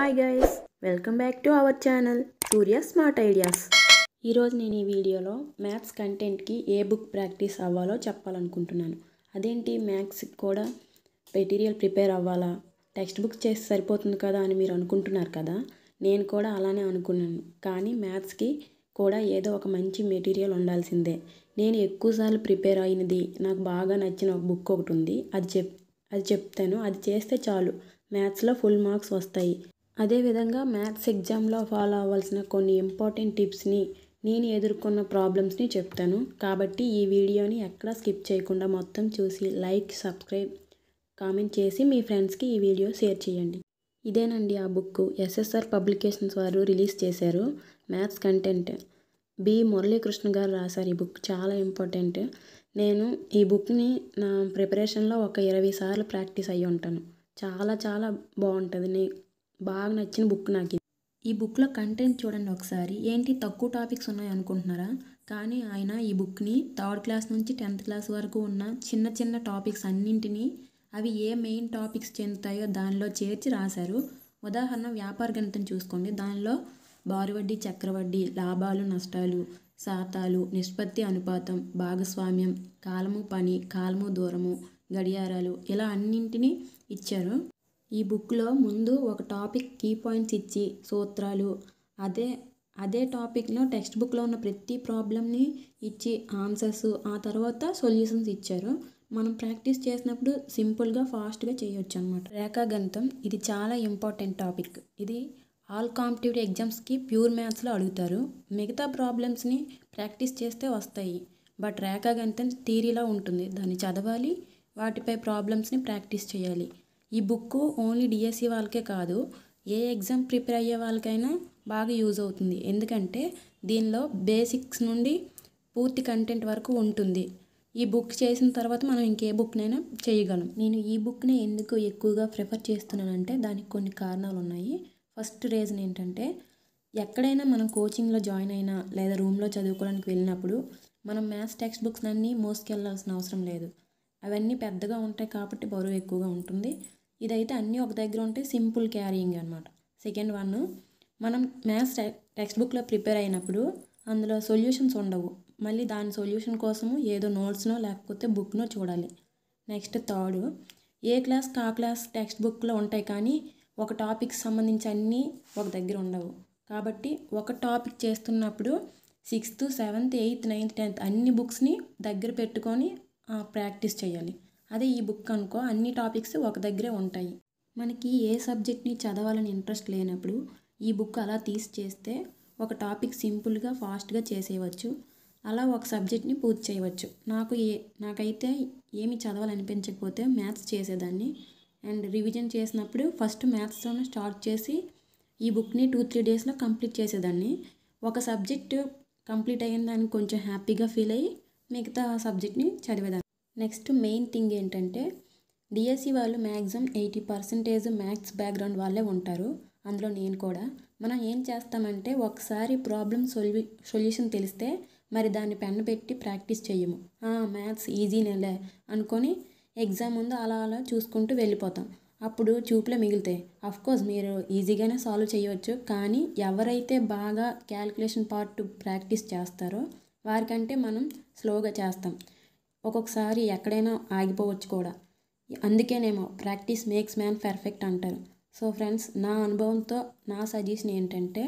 Hi guys welcome back to our channel Surya smart ideas ఈరోజు నేను ఈ వీడియోలో మ్యాథ్స్ కంటెంట్కి ఏ బుక్ ప్రాక్టీస్ అవ్వాలో చెప్పాలనుకుంటున్నాను. అదేంటి మ్యాథ్స్కి కూడా మెటీరియల్ ప్రిపేర్ అవ్వాలా? టెక్స్ట్ బుక్ చేస్తే సరిపోతుంది కదా అని మీరు అనుకుంటున్నారు కదా? నేను కూడా అలానే అనుకున్నాను. కానీ మ్యాథ్స్కి కూడా ఏదో ఒక మంచి మెటీరియల్ ఉండాల్సిందే. నేను ఎక్కువసార్లు ప్రిపేర్ అయినది నాకు బాగా నచ్చిన ఒక బుక్ ఒకటి ఉంది. అది చెప్ అది చెప్తాను. అది చేస్తే చాలు. మ్యాథ్స్లో ఫుల్ మార్క్స్ వస్తాయి. అదేవిధంగా మ్యాథ్స్ ఎగ్జామ్లో ఫాలో అవ్వాల్సిన కొన్ని ఇంపార్టెంట్ టిప్స్ని నేను ఎదుర్కొన్న ప్రాబ్లమ్స్ని చెప్తాను. కాబట్టి ఈ వీడియోని ఎక్కడా స్కిప్ చేయకుండా మొత్తం చూసి లైక్ సబ్స్క్రైబ్ కామెంట్ చేసి మీ ఫ్రెండ్స్కి ఈ వీడియో షేర్ చేయండి. ఇదేనండి ఆ బుక్ ఎస్ఎస్ఆర్ పబ్లికేషన్స్ వారు రిలీజ్ చేశారు మ్యాథ్స్ కంటెంట్. బి. మురళీకృష్ణ గారు రాశారు ఈ బుక్ చాలా ఇంపార్టెంట్. నేను ఈ బుక్ని నా ప్రిపరేషన్లో ఒక ఇరవై సార్లు ప్రాక్టీస్ అయ్యి ఉంటాను చాలా చాలా బాగుంటుంది నే బాగా నచ్చిన బుక్ నాకు ఈ బుక్లో కంటెంట్ చూడండి ఒకసారి. ఏంటి? తక్కువ టాపిక్స్ ఉన్నాయి అనుకుంటున్నారా? కానీ ఆయన ఈ బుక్ని థర్డ్ క్లాస్ నుంచి టెన్త్ క్లాస్ వరకు ఉన్న చిన్న చిన్న టాపిక్స్ అన్నింటినీ అవి ఏ మెయిన్ టాపిక్స్ చెందుతాయో దానిలో చేర్చి రాశారు. ఉదాహరణ వ్యాపార గణితం చూసుకోండి. దానిలో బారువడ్డీ చక్రవడ్డీ లాభాలు నష్టాలు శాతాలు నిష్పత్తి అనుపాతం భాగస్వామ్యం కాలము పని కాలము దూరము గడియారాలు ఇలా అన్నింటినీ ఇచ్చారు. ఈ బుక్లో ముందు ఒక టాపిక్ కీ పాయింట్స్ ఇచ్చి సూత్రాలు. అదే అదే టాపిక్లో టెక్స్ట్ బుక్లో ఉన్న ప్రతి ప్రాబ్లమ్ని ఇచ్చి ఆన్సర్స్ ఆ తర్వాత సొల్యూషన్స్ ఇచ్చారు. మనం ప్రాక్టీస్ చేసినప్పుడు సింపుల్గా ఫాస్ట్గా చేయొచ్చు అనమాట రేఖాగణితం ఇది చాలా ఇంపార్టెంట్ టాపిక్. ఇది ఆల్ కాంపిటేటివ్ ఎగ్జామ్స్కి ప్యూర్ మ్యాథ్స్లో అడుగుతారు. మిగతా ప్రాబ్లమ్స్ని ప్రాక్టీస్ చేస్తే వస్తాయి. బట్ రేఖాగణితం థీరీలా ఉంటుంది. దాన్ని చదవాలి. వాటిపై ప్రాబ్లమ్స్ని ప్రాక్టీస్ చేయాలి. ఈ బుక్ ఓన్లీ డిఎస్సి వాళ్ళకే కాదు ఏ ఎగ్జామ్ ప్రిపేర్ అయ్యే వాళ్ళకైనా బాగా యూజ్ అవుతుంది. ఎందుకంటే దీనిలో బేసిక్స్ నుండి పూర్తి కంటెంట్ వరకు ఉంటుంది. ఈ బుక్ చేసిన తర్వాత మనం ఇంకే బుక్నైనా చేయగలం. నేను ఈ బుక్ని ఎందుకు ఎక్కువగా ప్రిఫర్ చేస్తున్నానంటే దానికి కొన్ని కారణాలు ఉన్నాయి. ఫస్ట్ రీజన్ ఏంటంటే ఎక్కడైనా మనం కోచింగ్లో జాయిన్ అయినా లేదా రూమ్లో చదువుకోవడానికి వెళ్ళినప్పుడు మనం మ్యాథ్స్ టెక్స్ట్ బుక్స్ అన్నీ మోసుకెళ్ళాల్సిన అవసరం లేదు. అవన్నీ పెద్దగా ఉంటాయి కాబట్టి బరువు ఎక్కువగా ఉంటుంది. ఇదైతే అన్నీ ఒక దగ్గర ఉంటే సింపుల్ క్యారీయింగ్ అనమాట సెకండ్ వన్ మనం మ్యాథ్స్ టెక్స్ట్ బుక్లో ప్రిపేర్ అయినప్పుడు అందులో సొల్యూషన్స్ ఉండవు. మళ్ళీ దాని సొల్యూషన్ కోసము ఏదో నోట్స్నో లేకపోతే బుక్నో చూడాలి. నెక్స్ట్ థర్డ్ ఏ క్లాస్ కా క్లాస్ టెక్స్ట్ బుక్లో ఉంటాయి కానీ ఒక టాపిక్ సంబంధించి అన్నీ ఒక దగ్గర ఉండవు. కాబట్టి ఒక టాపిక్ చేస్తున్నప్పుడు sixth seventh eighth ninth tenth అన్ని బుక్స్ని దగ్గర పెట్టుకొని ప్రాక్టీస్ చేయాలి. అదే ఈ బుక్ అనుకో అన్ని టాపిక్స్ ఒక దగ్గరే ఉంటాయి. మనకి ఏ సబ్జెక్ట్ని చదవాలని ఇంట్రెస్ట్ లేనప్పుడు ఈ బుక్ అలా తీసి చేస్తే ఒక టాపిక్ సింపుల్గా ఫాస్ట్గా చేసేయవచ్చు. అలా ఒక సబ్జెక్ట్ని పూర్తి చేయవచ్చు. నాకు ఏ నాకైతే ఏమి చదవాలనిపించకపోతే మ్యాథ్స్ చేసేదాన్ని. అండ్ రివిజన్ చేసినప్పుడు ఫస్ట్ మ్యాథ్స్తోనే స్టార్ట్ చేసి ఈ బుక్ని టూ త్రీ డేస్లో కంప్లీట్ చేసేదాన్ని. ఒక సబ్జెక్ట్ కంప్లీట్ అయ్యిందని కొంచెం హ్యాపీగా ఫీల్ అయ్యి మిగతా సబ్జెక్ట్ని చదివేదాన్ని. నెక్స్ట్ మెయిన్ థింగ్ ఏంటంటే డిఎస్సి వాళ్ళు maximum eighty percentage maths background వాళ్ళే ఉంటారు. అందులో నేను కూడా. మనం ఏం చేస్తామంటే ఒకసారి ప్రాబ్లమ్ సొల్యూ సొల్యూషన్ తెలిస్తే మరి దాన్ని పెన్ను పెట్టి ప్రాక్టీస్ చేయము. మ్యాథ్స్ ఈజీనేలే అనుకొని ఎగ్జామ్ ముందు అలా అలా చూసుకుంటూ వెళ్ళిపోతాం. అప్పుడు చూపులే మిగులుతాయి. కోర్స్ మీరు ఈజీగానే సాల్వ్ చేయవచ్చు కానీ ఎవరైతే బాగా క్యాలిక్యులేషన్ పార్ట్ ప్రాక్టీస్ చేస్తారో వారికంటే మనం స్లోగా చేస్తాం. ఒక్కొక్కసారి ఎక్కడైనా ఆగిపోవచ్చు కూడా. అందుకేనేమో ప్రాక్టీస్ మేక్స్ మ్యాన్ పర్ఫెక్ట్ అంటారు. సో ఫ్రెండ్స్ నా అనుభవంతో నా సజెషన్ ఏంటంటే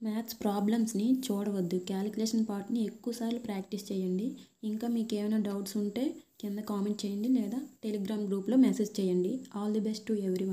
మ్యాథ్స్ ప్రాబ్లమ్స్ని చూడవద్దు. క్యాలిక్యులేషన్ పార్ట్ని ఎక్కువసార్లు ప్రాక్టీస్ చేయండి. ఇంకా మీకు ఏమైనా డౌట్స్ ఉంటే కింద కామెంట్ చేయండి లేదా టెలిగ్రామ్ గ్రూప్లో మెసేజ్ చేయండి. All the best to every